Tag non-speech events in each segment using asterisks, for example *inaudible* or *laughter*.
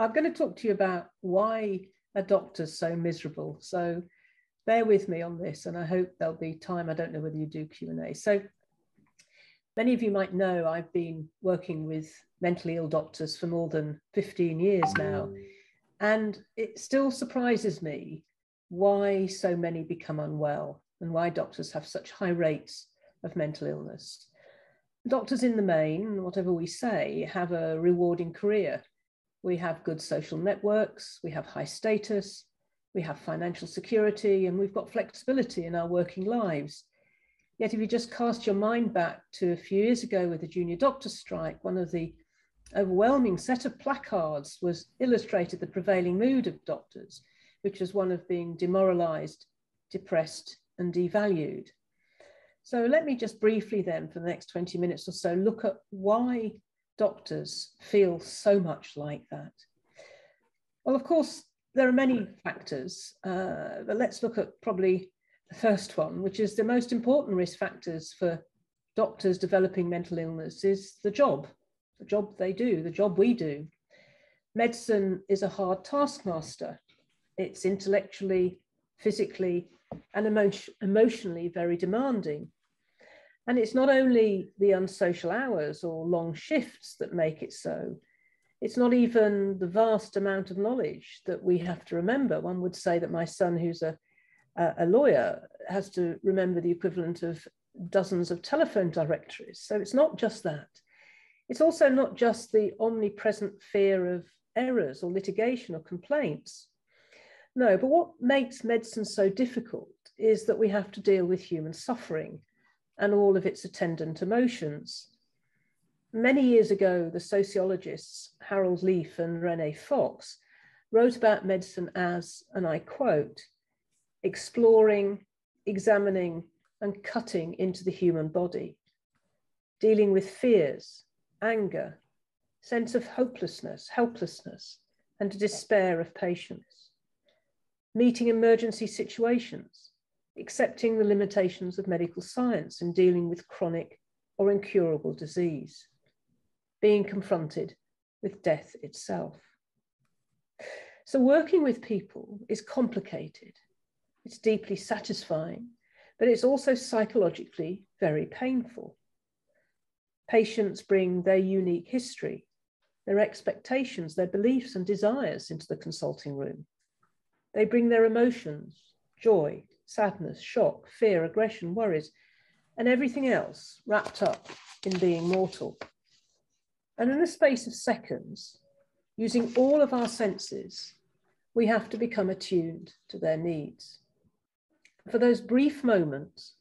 I'm going to talk to you about why a doctor's so miserable. So bear with me on this, and I hope there'll be time. I don't know whether you do Q&A. So many of you might know I've been working with mentally ill doctors for more than 15 years now. And it still surprises me why so many become unwell and why doctors have such high rates of mental illness. Doctors in the main, whatever we say, have a rewarding career. We have good social networks, we have high status, we have financial security, and we've got flexibility in our working lives. Yet, if you just cast your mind back to a few years ago with the junior doctor strike, one of the overwhelming set of placards was illustrated the prevailing mood of doctors, which was one of being demoralized, depressed, and devalued. So let me just briefly then, for the next 20 minutes or so, look at why doctors feel so much like that. Well, of course, there are many factors, uh, but let's look at probably the first one, which is the most important risk factors for doctors developing mental illness is the job, the job they do, the job we do. Medicine is a hard taskmaster. It's intellectually, physically, and emotion, emotionally very demanding. And it's not only the unsocial hours or long shifts that make it so, it's not even the vast amount of knowledge that we have to remember. One would say that my son, who's a, a lawyer, has to remember the equivalent of dozens of telephone directories. So it's not just that. It's also not just the omnipresent fear of errors or litigation or complaints. No, but what makes medicine so difficult is that we have to deal with human suffering and all of its attendant emotions. Many years ago, the sociologists Harold Lief and Rene Fox wrote about medicine as, and I quote, exploring, examining, and cutting into the human body, dealing with fears, anger, sense of hopelessness, helplessness, and despair of patients, meeting emergency situations, accepting the limitations of medical science in dealing with chronic or incurable disease, being confronted with death itself. So, working with people is complicated, it's deeply satisfying, but it's also psychologically very painful. Patients bring their unique history, their expectations, their beliefs, and desires into the consulting room. They bring their emotions, joy, sadness, shock, fear, aggression, worries, and everything else wrapped up in being mortal. And in the space of seconds, using all of our senses, we have to become attuned to their needs. For those brief moments,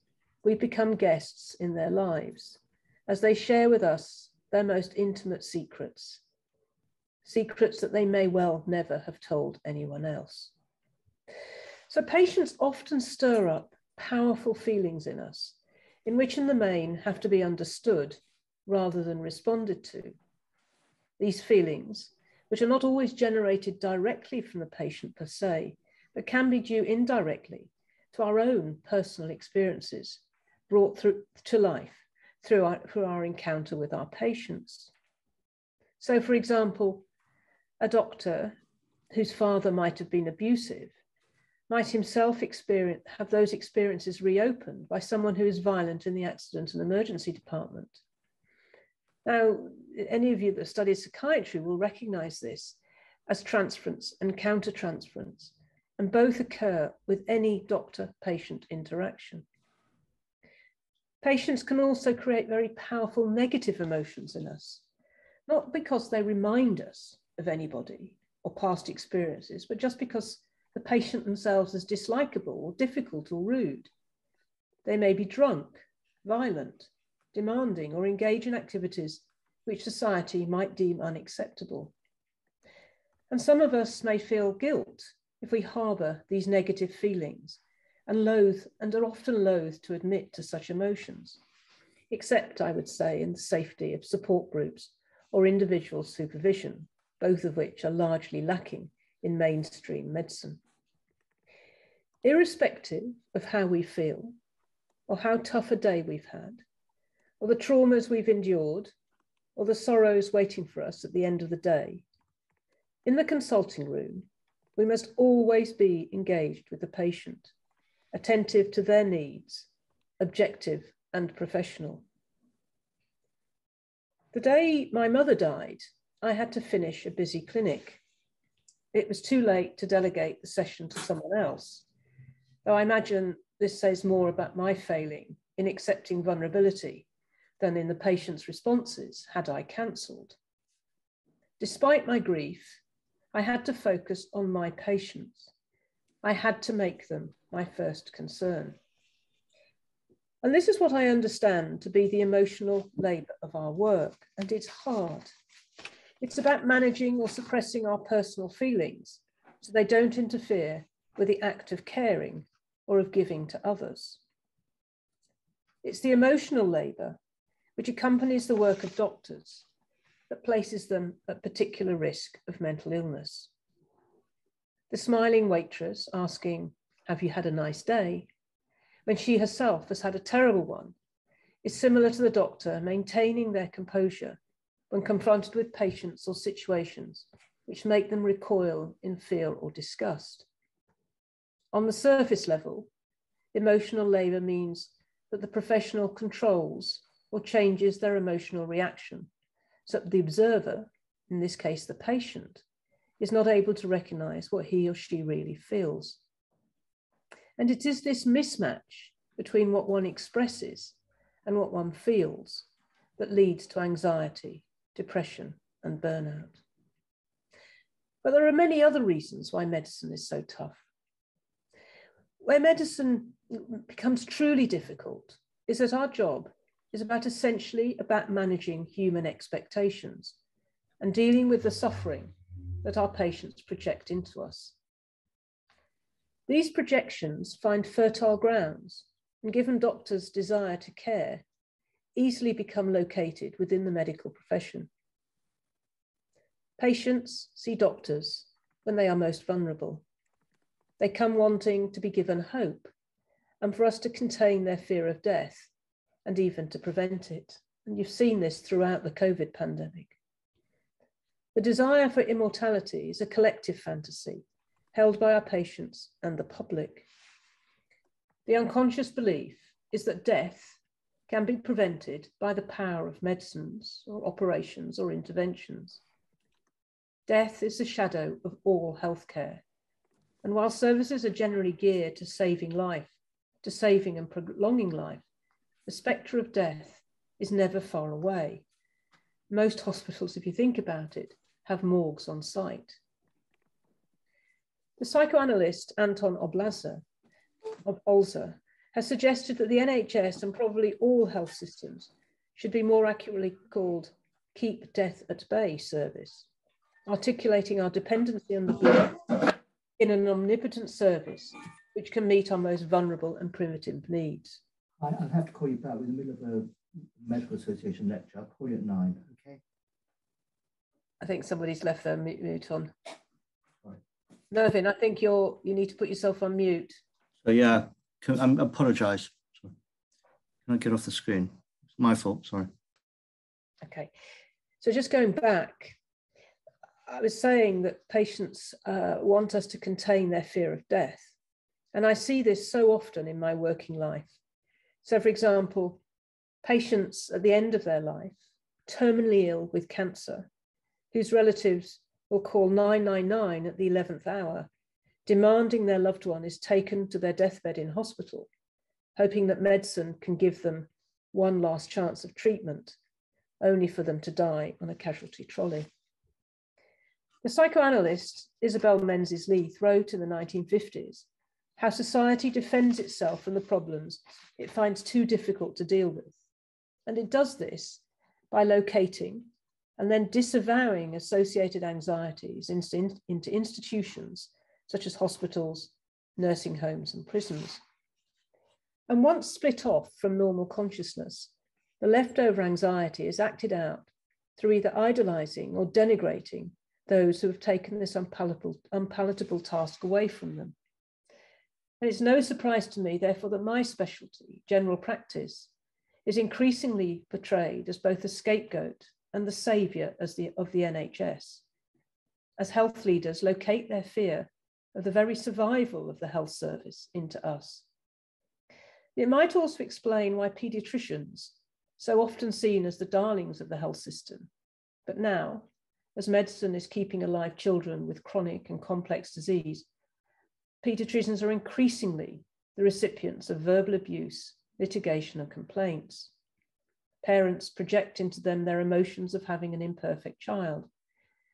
we become guests in their lives as they share with us their most intimate secrets, secrets that they may well never have told anyone else. So patients often stir up powerful feelings in us, in which in the main have to be understood rather than responded to. These feelings, which are not always generated directly from the patient per se, but can be due indirectly to our own personal experiences brought through to life through our, through our encounter with our patients. So, for example, a doctor whose father might have been abusive might himself experience, have those experiences reopened by someone who is violent in the accident and emergency department. Now, any of you that study psychiatry will recognize this as transference and countertransference, and both occur with any doctor-patient interaction. Patients can also create very powerful negative emotions in us, not because they remind us of anybody or past experiences, but just because the patient themselves as dislikable or difficult or rude. They may be drunk, violent, demanding, or engage in activities which society might deem unacceptable. And some of us may feel guilt if we harbour these negative feelings and loathe and are often loath to admit to such emotions, except, I would say, in the safety of support groups or individual supervision, both of which are largely lacking in mainstream medicine. Irrespective of how we feel, or how tough a day we've had, or the traumas we've endured, or the sorrows waiting for us at the end of the day, In the consulting room, we must always be engaged with the patient, attentive to their needs, objective and professional. The day my mother died, I had to finish a busy clinic. It was too late to delegate the session to someone else, though I imagine this says more about my failing in accepting vulnerability than in the patient's responses had I cancelled. Despite my grief, I had to focus on my patients. I had to make them my first concern. And this is what I understand to be the emotional labour of our work, and it's hard. It's about managing or suppressing our personal feelings so they don't interfere with the act of caring or of giving to others. It's the emotional labour which accompanies the work of doctors that places them at particular risk of mental illness. The smiling waitress asking, Have you had a nice day? when she herself has had a terrible one is similar to the doctor maintaining their composure when confronted with patients or situations which make them recoil in fear or disgust. On the surface level, emotional labour means that the professional controls or changes their emotional reaction so that the observer, in this case the patient, is not able to recognise what he or she really feels. And it is this mismatch between what one expresses and what one feels that leads to anxiety, depression, and burnout. But there are many other reasons why medicine is so tough. Where medicine becomes truly difficult is that our job is about essentially about managing human expectations and dealing with the suffering that our patients project into us. These projections find fertile grounds and given doctors' desire to care, easily become located within the medical profession. Patients see doctors when they are most vulnerable. They come wanting to be given hope and for us to contain their fear of death and even to prevent it. And you've seen this throughout the COVID pandemic. The desire for immortality is a collective fantasy held by our patients and the public. The unconscious belief is that death can be prevented by the power of medicines or operations or interventions. Death is the shadow of all healthcare. And while services are generally geared to saving life, to saving and prolonging life, the spectre of death is never far away. Most hospitals, if you think about it, have morgues on site. The psychoanalyst Anton Obholzer, Olzer has suggested that the NHS and probably all health systems should be more accurately called Keep Death at Bay service, articulating our dependency on the blood in an omnipotent service which can meet our most vulnerable and primitive needs. I, will have to call you back. We're in the middle of a medical association lecture. I'll call you at nine, okay? I think somebody's left their mute on. Mervyn, I think you're you need to put yourself on mute. So yeah, I um, apologise. Can I get off the screen? It's my fault. Sorry. Okay. So just going back, I was saying that patients uh, want us to contain their fear of death. And I see this so often in my working life. So, for example, patients at the end of their life, terminally ill with cancer, whose relatives will call 999 at the 11th hour, demanding their loved one is taken to their deathbed in hospital, hoping that medicine can give them one last chance of treatment, only for them to die on a casualty trolley. The psychoanalyst Isabel Menzies Lyth wrote in the 1950s how society defends itself from the problems it finds too difficult to deal with. And it does this by locating and then disavowing associated anxieties into, into institutions such as hospitals, nursing homes, and prisons. And once split off from normal consciousness, the leftover anxiety is acted out through either idolizing or denigrating those who have taken this unpalatable, unpalatable task away from them. And it's no surprise to me, therefore, that my specialty, general practice, is increasingly portrayed as both the scapegoat and the saviour the, of the NHS. as health leaders, locate their fear of the very survival of the health service into us. It might also explain why paediatricians, so often seen as the darlings of the health system, but now, as medicine is keeping alive children with chronic and complex disease, paediatricians are increasingly the recipients of verbal abuse, litigation, and complaints. Parents project into them their emotions of having an imperfect child,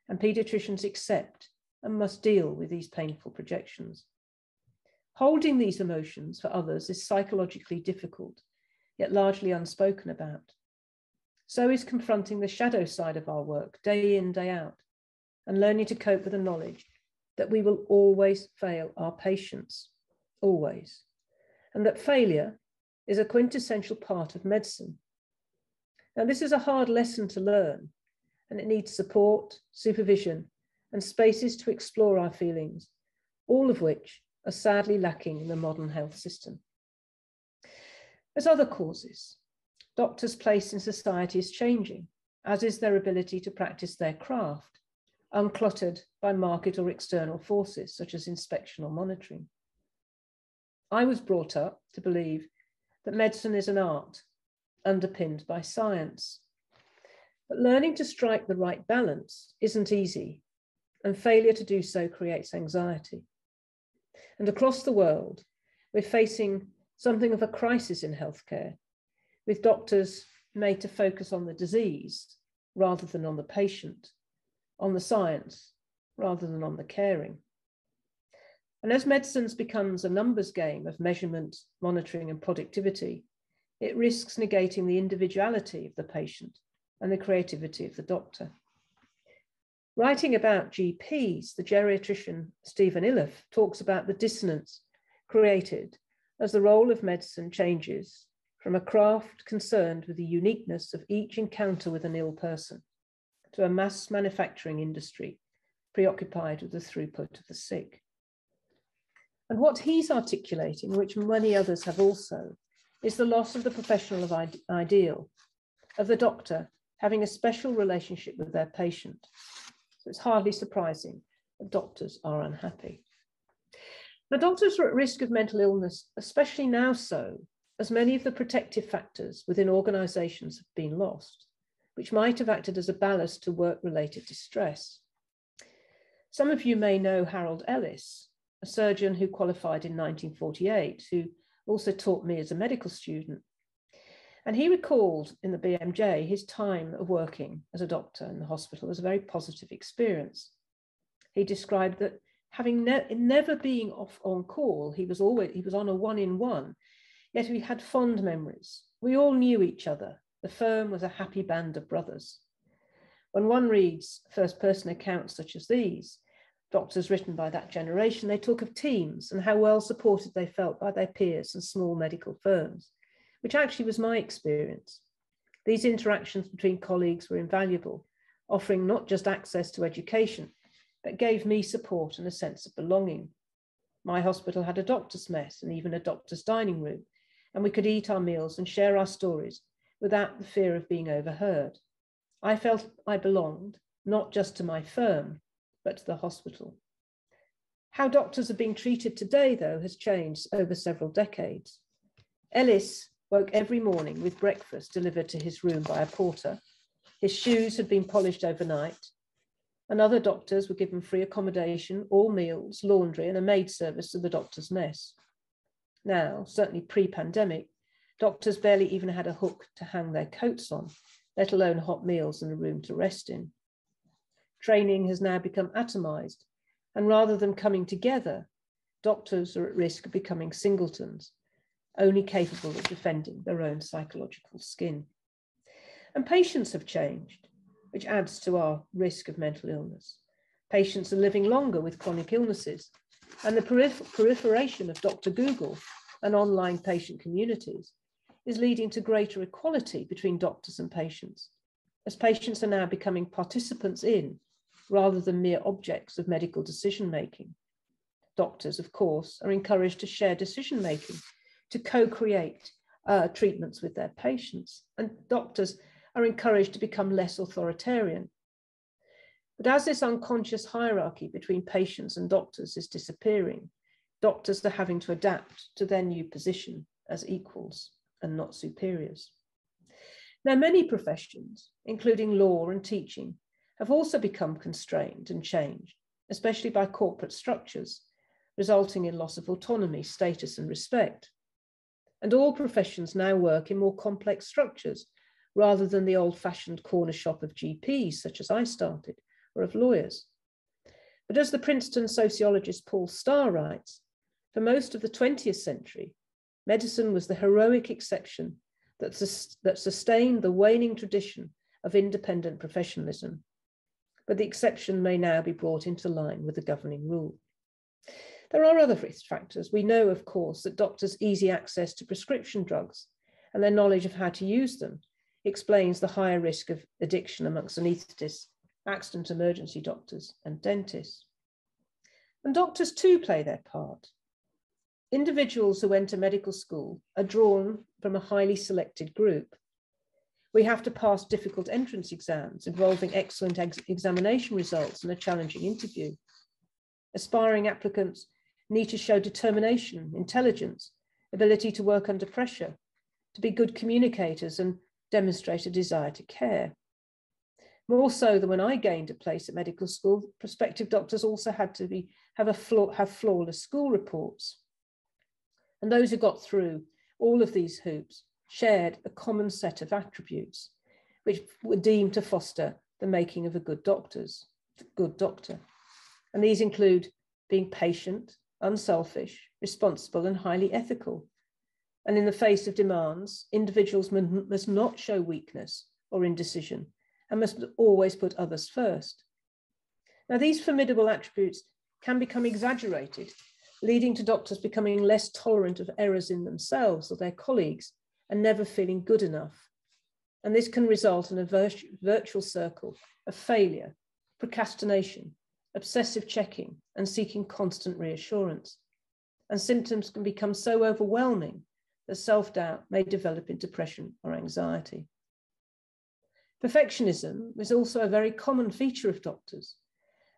and paediatricians accept and must deal with these painful projections. Holding these emotions for others is psychologically difficult, yet largely unspoken about. So is confronting the shadow side of our work day in, day out, and learning to cope with the knowledge that we will always fail our patients, always, and that failure is a quintessential part of medicine. Now, this is a hard lesson to learn, and it needs support, supervision, and spaces to explore our feelings, all of which are sadly lacking in the modern health system. As other causes, doctors' place in society is changing, as is their ability to practice their craft, uncluttered by market or external forces such as inspection or monitoring. I was brought up to believe that medicine is an art underpinned by science. But learning to strike the right balance isn't easy, and failure to do so creates anxiety. And across the world, we're facing something of a crisis in healthcare, with doctors made to focus on the disease rather than on the patient, on the science rather than on the caring. And as medicines becomes a numbers game of measurement, monitoring, and productivity, it risks negating the individuality of the patient and the creativity of the doctor. Writing about GPs, the geriatrician Stephen Iliffe talks about the dissonance created as the role of medicine changes from a craft concerned with the uniqueness of each encounter with an ill person to a mass manufacturing industry preoccupied with the throughput of the sick. And what he's articulating, which many others have also, is the loss of the professional of ideal, of the doctor having a special relationship with their patient, so it's hardly surprising that doctors are unhappy. Now, doctors are at risk of mental illness, especially now so, as many of the protective factors within organisations have been lost, which might have acted as a ballast to work-related distress. Some of you may know Harold Ellis, a surgeon who qualified in 1948, who also taught me as a medical student and he recalled in the BMJ his time of working as a doctor in the hospital as a very positive experience. He described that having ne never being off on call, he was always he was on a one-in-one, yet we had fond memories. We all knew each other. The firm was a happy band of brothers. When one reads first-person accounts such as these, doctors written by that generation, they talk of teams and how well supported they felt by their peers and small medical firms which actually was my experience. These interactions between colleagues were invaluable, offering not just access to education, but gave me support and a sense of belonging. My hospital had a doctor's mess and even a doctor's dining room, and we could eat our meals and share our stories without the fear of being overheard. I felt I belonged not just to my firm, but to the hospital. How doctors are being treated today, though, has changed over several decades. Ellis woke every morning with breakfast delivered to his room by a porter. His shoes had been polished overnight, and other doctors were given free accommodation, all meals, laundry, and a maid service to the doctor's mess. Now, certainly pre pandemic, doctors barely even had a hook to hang their coats on, let alone hot meals and a room to rest in. Training has now become atomized, and rather than coming together, doctors are at risk of becoming singletons only capable of defending their own psychological skin. And patients have changed, which adds to our risk of mental illness. Patients are living longer with chronic illnesses, and the proliferation of Dr. Google and online patient communities is leading to greater equality between doctors and patients, as patients are now becoming participants in rather than mere objects of medical decision making. Doctors, of course, are encouraged to share decision making to co-create uh, treatments with their patients. And doctors are encouraged to become less authoritarian. But as this unconscious hierarchy between patients and doctors is disappearing, doctors are having to adapt to their new position as equals and not superiors. Now, many professions, including law and teaching, have also become constrained and changed, especially by corporate structures, resulting in loss of autonomy, status, and respect. And all professions now work in more complex structures rather than the old fashioned corner shop of GPs, such as I started, or of lawyers. But as the Princeton sociologist Paul Starr writes, for most of the 20th century, medicine was the heroic exception that, sus that sustained the waning tradition of independent professionalism. But the exception may now be brought into line with the governing rule. There are other risk factors. We know, of course, that doctors' easy access to prescription drugs and their knowledge of how to use them explains the higher risk of addiction amongst anaesthetists, accident emergency doctors, and dentists. And doctors too play their part. Individuals who enter medical school are drawn from a highly selected group. We have to pass difficult entrance exams involving excellent ex examination results and a challenging interview. Aspiring applicants need to show determination, intelligence, ability to work under pressure, to be good communicators and demonstrate a desire to care. More so than when I gained a place at medical school, prospective doctors also had to be, have, a flaw, have flawless school reports. And those who got through all of these hoops shared a common set of attributes, which were deemed to foster the making of a good doctors, good doctor. And these include being patient, unselfish, responsible, and highly ethical. And in the face of demands, individuals must not show weakness or indecision and must always put others first. Now, these formidable attributes can become exaggerated leading to doctors becoming less tolerant of errors in themselves or their colleagues and never feeling good enough. And this can result in a virtu virtual circle of failure, procrastination, obsessive checking, and seeking constant reassurance. And symptoms can become so overwhelming that self doubt may develop into depression or anxiety. Perfectionism is also a very common feature of doctors,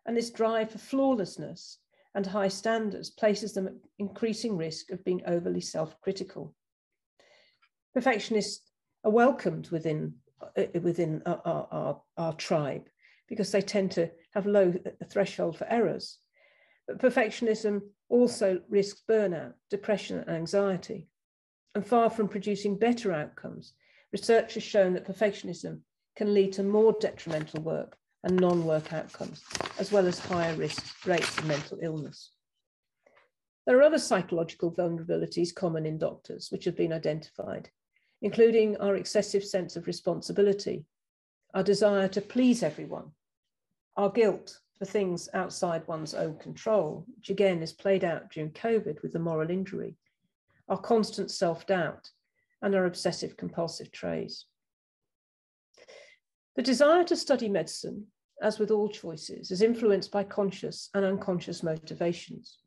and this drive for flawlessness and high standards places them at increasing risk of being overly self-critical. Perfectionists are welcomed within, uh, within our, our, our, tribe because they tend to have low threshold for errors. But perfectionism also risks burnout, depression, and anxiety. And far from producing better outcomes, research has shown that perfectionism can lead to more detrimental work and non-work outcomes, as well as higher risk rates of mental illness. There are other psychological vulnerabilities common in doctors which have been identified, including our excessive sense of responsibility, our desire to please everyone, our guilt for things outside one's own control, which again is played out during COVID with the moral injury, our constant self-doubt, and our obsessive compulsive traits. The desire to study medicine as with all choices, is influenced by conscious and unconscious motivations.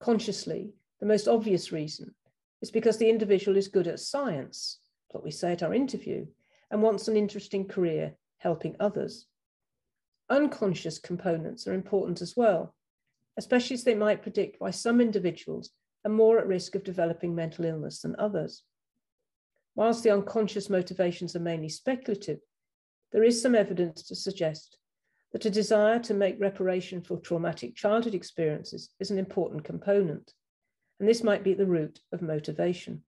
Consciously, the most obvious reason is because the individual is good at science, what we say at our interview, and wants an interesting career helping others. Unconscious components are important as well, especially as they might predict why some individuals are more at risk of developing mental illness than others. Whilst the unconscious motivations are mainly speculative, there is some evidence to suggest that a desire to make reparation for traumatic childhood experiences is an important component, and this might be at the root of motivation.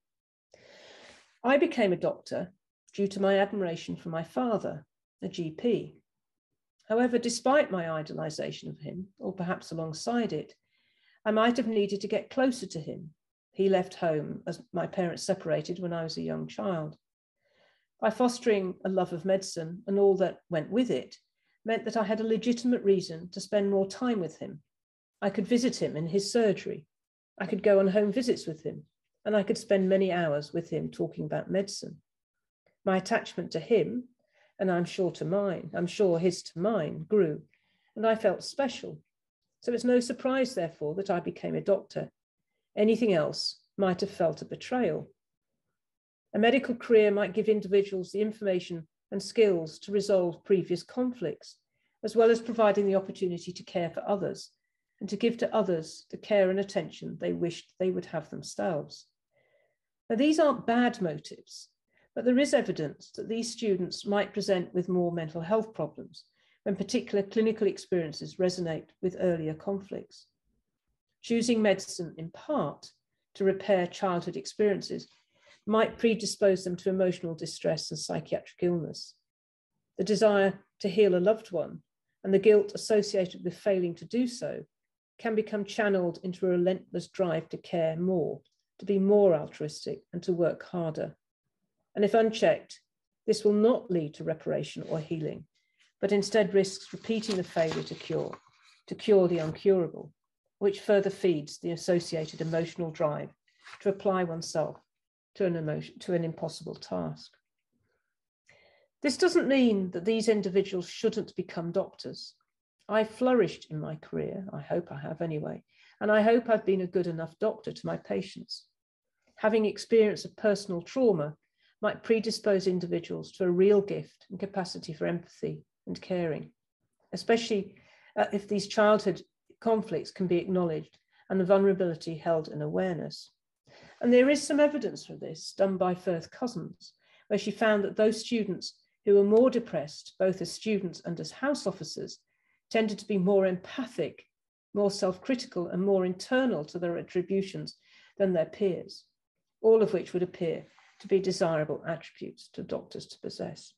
I became a doctor due to my admiration for my father, a GP. However, despite my idolization of him, or perhaps alongside it, I might have needed to get closer to him. He left home as my parents separated when I was a young child. By fostering a love of medicine and all that went with it, meant that I had a legitimate reason to spend more time with him. I could visit him in his surgery. I could go on home visits with him, and I could spend many hours with him talking about medicine. My attachment to him, and I'm sure to mine, I'm sure his to mine, grew, and I felt special. So it's no surprise, therefore, that I became a doctor. Anything else might have felt a betrayal. A medical career might give individuals the information and skills to resolve previous conflicts as well as providing the opportunity to care for others and to give to others the care and attention they wished they would have themselves. Now, these aren't bad motives, but there is evidence that these students might present with more mental health problems when particular clinical experiences resonate with earlier conflicts. Choosing medicine in part to repair childhood experiences might predispose them to emotional distress and psychiatric illness. The desire to heal a loved one and the guilt associated with failing to do so can become channeled into a relentless drive to care more, to be more altruistic, and to work harder. And if unchecked, this will not lead to reparation or healing, but instead risks repeating the failure to cure, to cure the uncurable, which further feeds the associated emotional drive to apply oneself to an emotion to an impossible task. This doesn't mean that these individuals shouldn't become doctors. I flourished in my career, I hope I have anyway, and I hope I've been a good enough doctor to my patients. Having experience of personal trauma might predispose individuals to a real gift and capacity for empathy and caring, especially uh, if these childhood conflicts can be acknowledged and the vulnerability held in awareness. And there is some evidence for this done by Firth Cozens, where she found that those students who were more depressed, both as students and as house officers, tended to be more empathic, more self critical, and more internal to their attributions than their peers, all of which would appear to be desirable attributes to doctors to possess.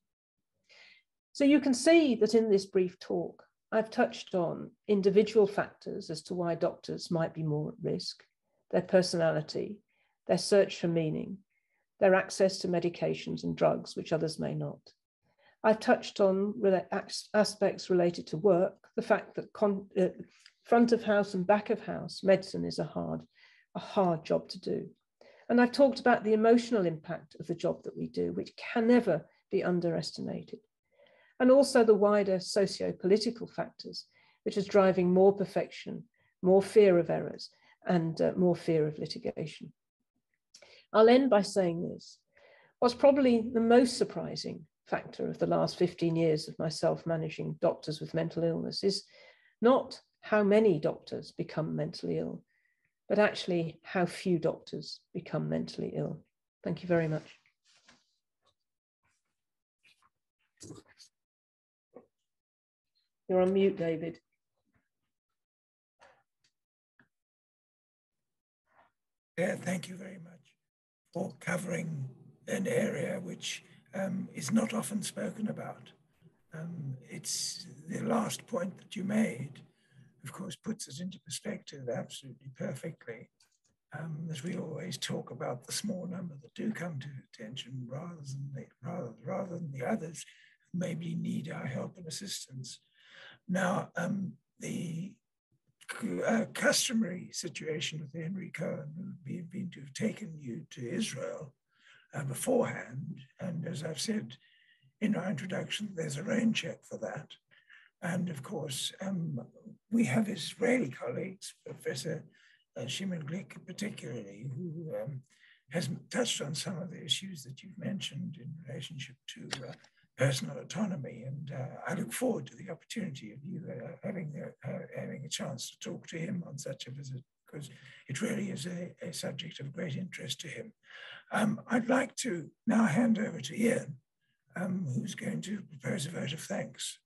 So you can see that in this brief talk, I've touched on individual factors as to why doctors might be more at risk, their personality, their search for meaning, their access to medications and drugs, which others may not. I've touched on aspects related to work, the fact that con, uh, front of house and back of house medicine is a hard, a hard job to do. And I've talked about the emotional impact of the job that we do, which can never be underestimated. And also the wider socio-political factors, which is driving more perfection, more fear of errors, and uh, more fear of litigation. I'll end by saying this. What's probably the most surprising factor of the last 15 years of myself managing doctors with mental illness is not how many doctors become mentally ill, but actually how few doctors become mentally ill. Thank you very much. You're on mute, David. Yeah, thank you very much for covering an area which um, is not often spoken about. Um, it's the last point that you made, of course, puts it into perspective absolutely perfectly. Um, as we always talk about the small number that do come to attention rather than the, rather, rather than the others maybe need our help and assistance. Now, um, the uh, customary situation with Henry Cohen, who been to have taken you to Israel uh, beforehand. And as I've said in our introduction, there's a rain check for that. And of course, um, we have Israeli colleagues, Professor uh, Shimon Glick particularly, who um, has touched on some of the issues that you've mentioned in relationship to uh, personal autonomy. And uh, I look forward to the opportunity of you uh, having, uh, having a chance to talk to him on such a visit, because it really is a, a subject of great interest to him. Um, I'd like to now hand over to Ian, um, who's going to propose a vote of thanks.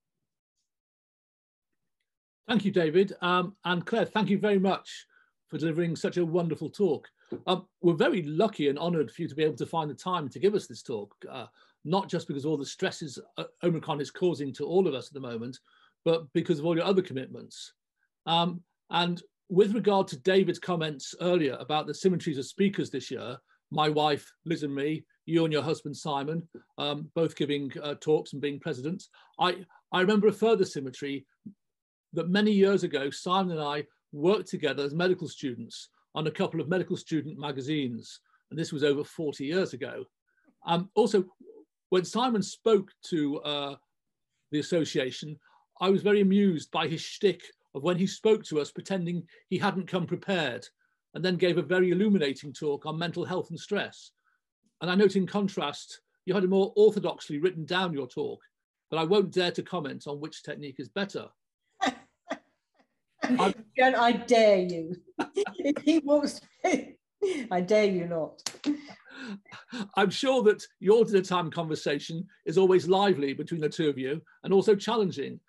Thank you, David. Um, and Clare, thank you very much for delivering such a wonderful talk. Um, we're very lucky and honoured for you to be able to find the time to give us this talk, uh, not just because of all the stresses uh, Omicron is causing to all of us at the moment, but because of all your other commitments. Um, and with regard to David's comments earlier about the symmetries of speakers this year, my wife, Liz and me, you and your husband, Simon, um, both giving uh, talks and being presidents. I, I remember a further symmetry that many years ago, Simon and I worked together as medical students on a couple of medical student magazines. And this was over 40 years ago. Um, also, when Simon spoke to uh, the association, I was very amused by his shtick of when he spoke to us, pretending he hadn't come prepared and then gave a very illuminating talk on mental health and stress. And I note in contrast, you had a more orthodoxly written down your talk, but I won't dare to comment on which technique is better. *laughs* I dare you. *laughs* he walks, I dare you not. I'm sure that your dinner time conversation is always lively between the two of you and also challenging.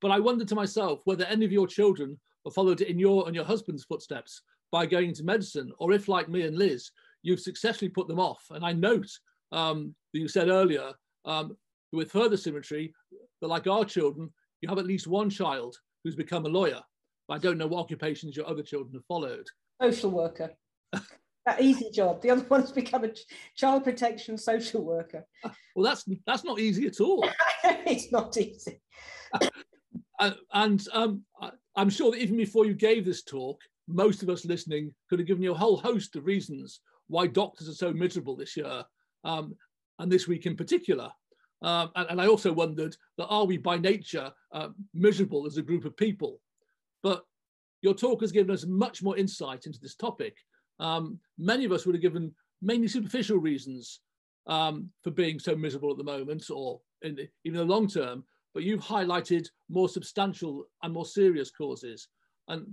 But I wonder to myself whether any of your children have followed in your and your husband's footsteps by going into medicine, or if, like me and Liz, you've successfully put them off. And I note um, that you said earlier, um, with further symmetry, that like our children, you have at least one child who's become a lawyer. I don't know what occupations your other children have followed. Social worker. *laughs* that easy job. The other *laughs* one's become a child protection social worker. Well, that's that's not easy at all. *laughs* it's not easy. *laughs* and um, I'm sure that even before you gave this talk, most of us listening could have given you a whole host of reasons why doctors are so miserable this year, um, and this week in particular. Um, and, and, I also wondered that are we by nature uh, miserable as a group of people? But your talk has given us much more insight into this topic. Um, many of us would have given mainly superficial reasons um, for being so miserable at the moment or in the, even in the long term, but you've highlighted more substantial and more serious causes. And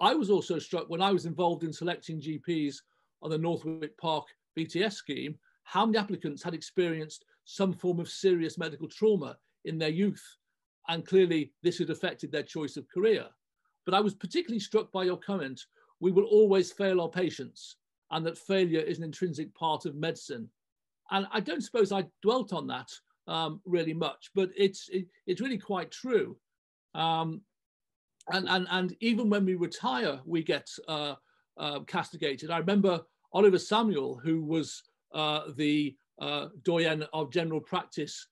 I was also struck when I was involved in selecting GPs on the Northwick Park VTS scheme, how many applicants had experienced some form of serious medical trauma in their youth. And clearly this had affected their choice of career. But I was particularly struck by your comment, we will always fail our patients and that failure is an intrinsic part of medicine. And I don't suppose I dwelt on that um, really much, but it's, it, it's really quite true. Um, and, and, and even when we retire, we get uh, uh, castigated. I remember Oliver Samuel, who was uh, the uh, doyen of general practice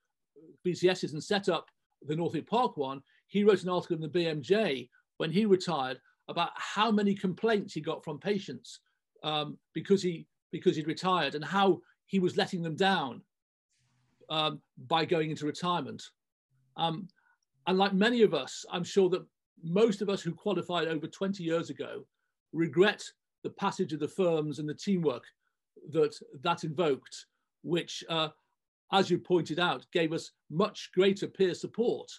VTSs and set up the Northwick Park one, he wrote an article in the BMJ when he retired about how many complaints he got from patients um, because he because he'd retired and how he was letting them down um, by going into retirement. Um, and like many of us, I'm sure that most of us who qualified over 20 years ago regret the passage of the firms and the teamwork that that invoked, which, uh, as you pointed out, gave us much greater peer support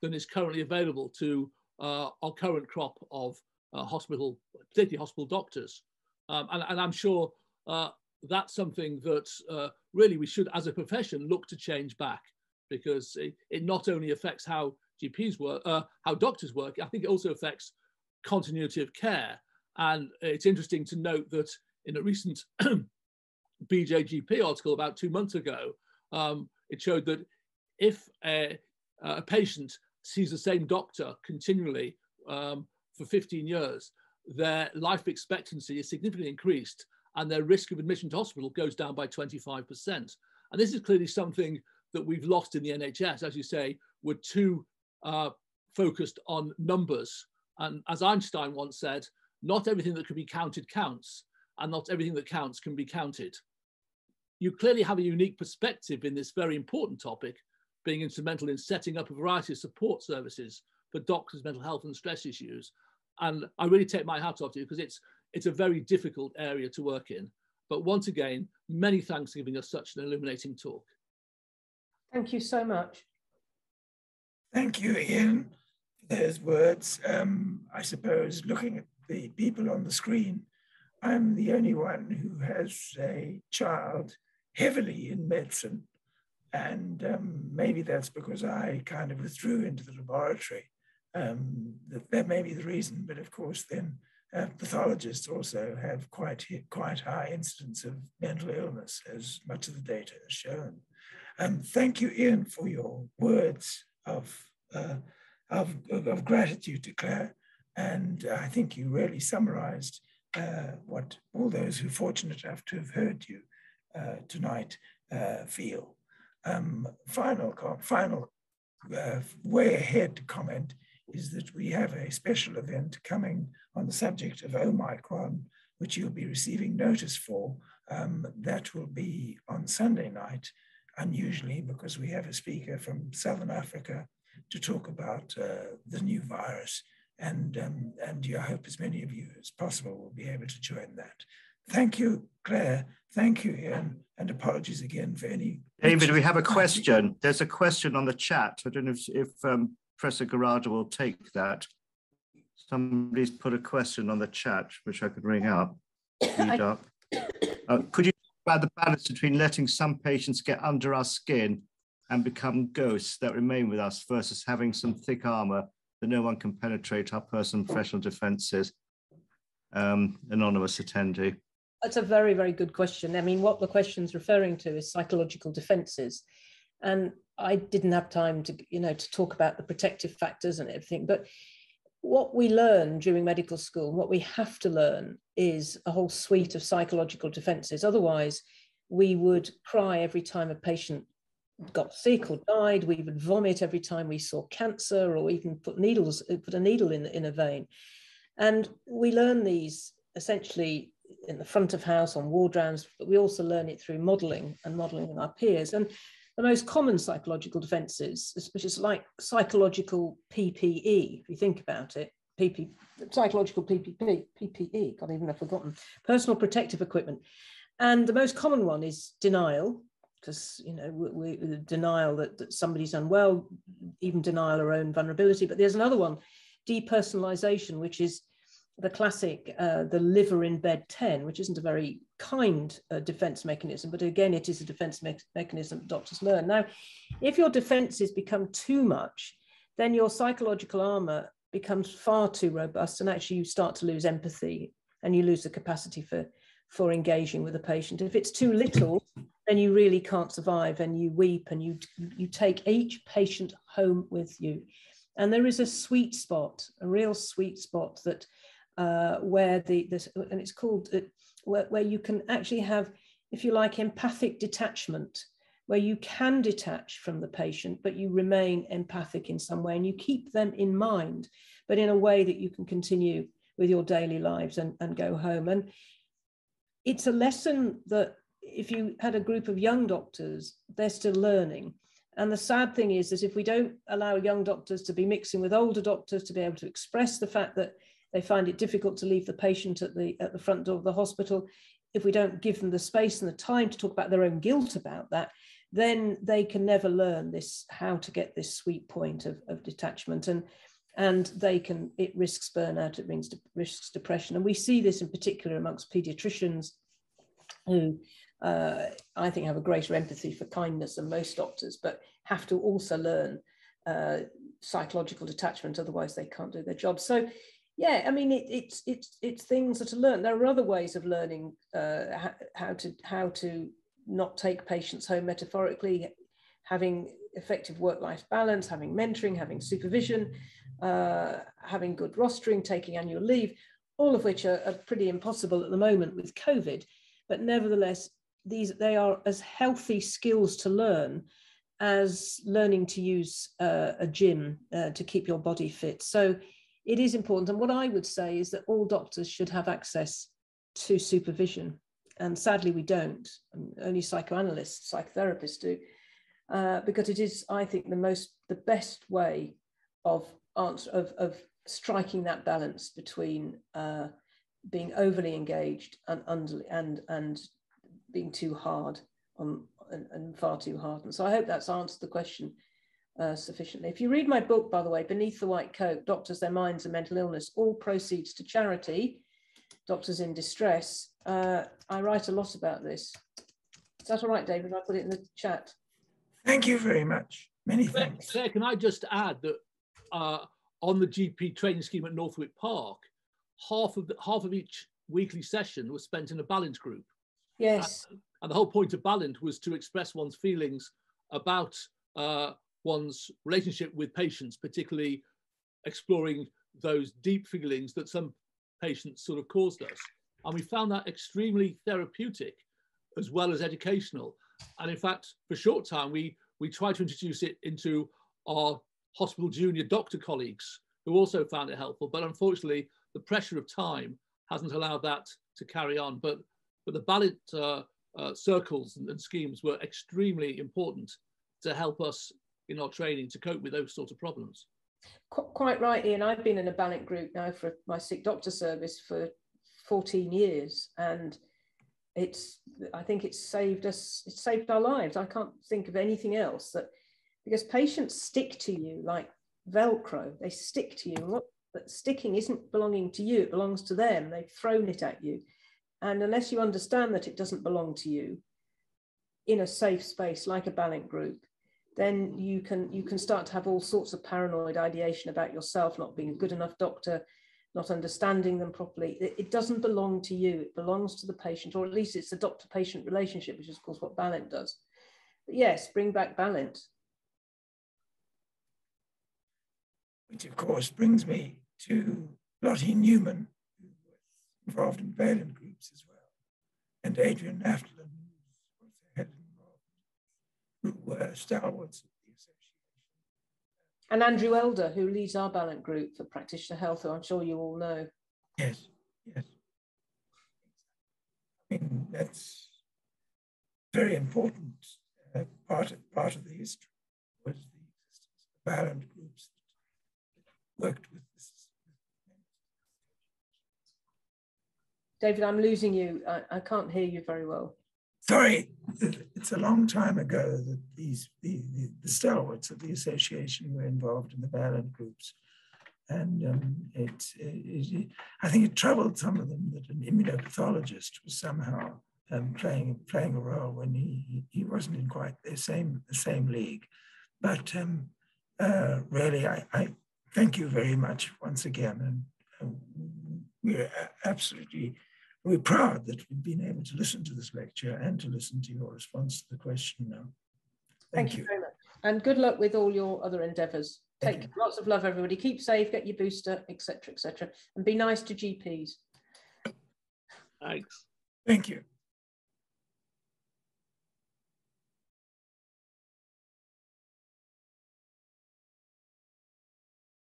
than is currently available to our current crop of uh, hospital, particularly hospital doctors. Um, and, and, I'm sure uh, that's something that uh, really we should, as a profession, look to change back because it, it not only affects how GPs work, uh, how doctors work, I think it also affects continuity of care. And it's interesting to note that in a recent *clears throat* BJGP article about two months ago, um, it showed that if a, a patient sees the same doctor continually um, for 15 years, their life expectancy is significantly increased and their risk of admission to hospital goes down by 25%. And this is clearly something that we've lost in the NHS. As you say, we're too uh, focused on numbers. And as Einstein once said, not everything that can be counted counts, and not everything that counts can be counted. You clearly have a unique perspective in this very important topic, being instrumental in setting up a variety of support services for doctors' mental health and stress issues. And I really take my hat off to you because it's, it's a very difficult area to work in. But once again, many thanks for giving us such an illuminating talk. Thank you so much. Thank you, Ian, for those words. Um, I suppose looking at the people on the screen, I'm the only one who has a child heavily in medicine and um, maybe that's because I kind of withdrew into the laboratory. Um, that, that may be the reason, but of course, then uh, pathologists also have quite quite high incidence of mental illness, as much of the data has shown. Um, thank you, Ian, for your words of, uh, of, of, gratitude to Clare. And I think you really summarized uh, what all those who are fortunate enough to have heard you uh, tonight uh, feel. Um, final final uh, way ahead comment is that we have a special event coming on the subject of Omicron, which you'll be receiving notice for. Um, that will be on Sunday night, unusually because we have a speaker from Southern Africa to talk about uh, the new virus. And, um, and I hope as many of you as possible will be able to join that. Thank you, Clare. Thank you, Ian. And apologies again for any. David, we have a question. There's a question on the chat. I don't know if, if um, Professor Gerada will take that. Somebody's put a question on the chat, which I could ring up, read up. Uh, could you talk about the balance between letting some patients get under our skin and become ghosts that remain with us versus having some thick armor that no one can penetrate our personal professional defenses? Um, anonymous attendee. That's a very, very good question. I mean, what the question's referring to is psychological defenses. And I didn't have time to, you know, to talk about the protective factors and everything. But what we learn during medical school, what we have to learn is a whole suite of psychological defenses. Otherwise, we would cry every time a patient got sick or died. We would vomit every time we saw cancer or even put needles, put a needle in, in a vein. And we learn these essentially in the front of house on ward rounds, but we also learn it through modeling and modeling with our peers. And the most common psychological defenses, which is like psychological PPE, if you think about it, PP, psychological PPP, PPE, God, even I've forgotten, personal protective equipment. And the most common one is denial, because you know we, we denial that, that somebody's unwell, even denial our own vulnerability. But there's another one, depersonalization, which is the classic, uh, the liver in bed 10, which isn't a very kind uh, defense mechanism, but again, it is a defense me mechanism doctors learn. Now, if your defenses become too much, then your psychological armor becomes far too robust, and actually, you start to lose empathy and you lose the capacity for, for engaging with the patient. If it's too little, then you really can't survive and you weep and you, you take each patient home with you. And there is a sweet spot, a real sweet spot that uh, where the this and it's called uh, where, where you can actually have, if you like, empathic detachment, where you can detach from the patient, but you remain empathic in some way and you keep them in mind, but in a way that you can continue with your daily lives and, and go home. And it's a lesson that if you had a group of young doctors, they're still learning. And the sad thing is, that if we don't allow young doctors to be mixing with older doctors to be able to express the fact that they find it difficult to leave the patient at the, at the front door of the hospital. If we don't give them the space and the time to talk about their own guilt about that, then they can never learn this, how to get this sweet point of, of detachment. And, and they can, it risks burnout, it risks, risks depression. And we see this in particular amongst pediatricians who uh, I think have a greater empathy for kindness than most doctors, but have to also learn uh, psychological detachment, otherwise they can't do their job. So yeah, I mean, it, it's it's it's things that are learned. There are other ways of learning uh, how to how to not take patients home metaphorically, having effective work-life balance, having mentoring, having supervision, uh, having good rostering, taking annual leave, all of which are, are pretty impossible at the moment with COVID. But nevertheless, these they are as healthy skills to learn as learning to use uh, a gym uh, to keep your body fit. So it is important. And what I would say is that all doctors should have access to supervision. And sadly, we don't. Only psychoanalysts, psychotherapists do, uh, because it is, I think, the most, the best way of answer of, of striking that balance between uh, being overly engaged and under and and being too hard on and, and far too hard. And so I hope that's answered the question uh, sufficiently. If you read my book, by the way, Beneath the White Coat, Doctors, Their Minds and Mental Illness, all proceeds to charity, Doctors in Distress, uh, I write a lot about this. Is that all right, David? I put it in the chat. Thank you very much. Many thanks. Clare, can I just add that uh, on the GP training scheme at Northwick Park, half of the, half of each weekly session was spent in a Balint group. Yes. And, and the whole point of Balint was to express one's feelings about uh, one's relationship with patients, particularly exploring those deep feelings that some patients sort of caused us. And we found that extremely therapeutic as well as educational. And in fact, for a short time, we, we tried to introduce it into our hospital junior doctor colleagues who also found it helpful. But unfortunately, the pressure of time hasn't allowed that to carry on. But, but the Balint uh, uh, circles and, and schemes were extremely important to help us in our training to cope with those sorts of problems. Quite right, Ian. I've been in a Balint group now for my sick doctor service for 14 years. And it's I think it's saved us, it's saved our lives. I can't think of anything else that because patients stick to you like Velcro, they stick to you. What sticking isn't belonging to you, it belongs to them. They've thrown it at you. And unless you understand that it doesn't belong to you in a safe space like a Balint group, then you can you can start to have all sorts of paranoid ideation about yourself not being a good enough doctor, not understanding them properly. It, it doesn't belong to you, it belongs to the patient, or at least it's a doctor-patient relationship, which is of course what Balint does. But yes, bring back Balint. Which of course brings me to Lotte Newman, who was involved in Balint groups as well, and Adrian Naftalin, who was also had involved, who were stalwarts of the association. And Andrew Elder, who leads our Balint group for practitioner health, who I'm sure you all know. Yes, yes. I mean, that's very important uh, part, of, part of the history was the existence of Balint groups that worked with this David, I'm losing you. I, I can't hear you very well. Sorry, it's a long time ago that these the, the, the stalwarts of the association were involved in the Balint groups. And um, it, it, it, I think it troubled some of them that an immunopathologist was somehow um, playing playing a role when he, he wasn't in quite the same the same league. But um, uh, really, I, I, thank you very much once again, and uh, we're absolutely we're proud that we've been able to listen to this lecture and to listen to your response to the question now. Thank, Thank you. you. very much. And good luck with all your other endeavours. Take lots of love, everybody. Keep safe, get your booster, etc., etc., and be nice to GPs. Thanks. Thank you.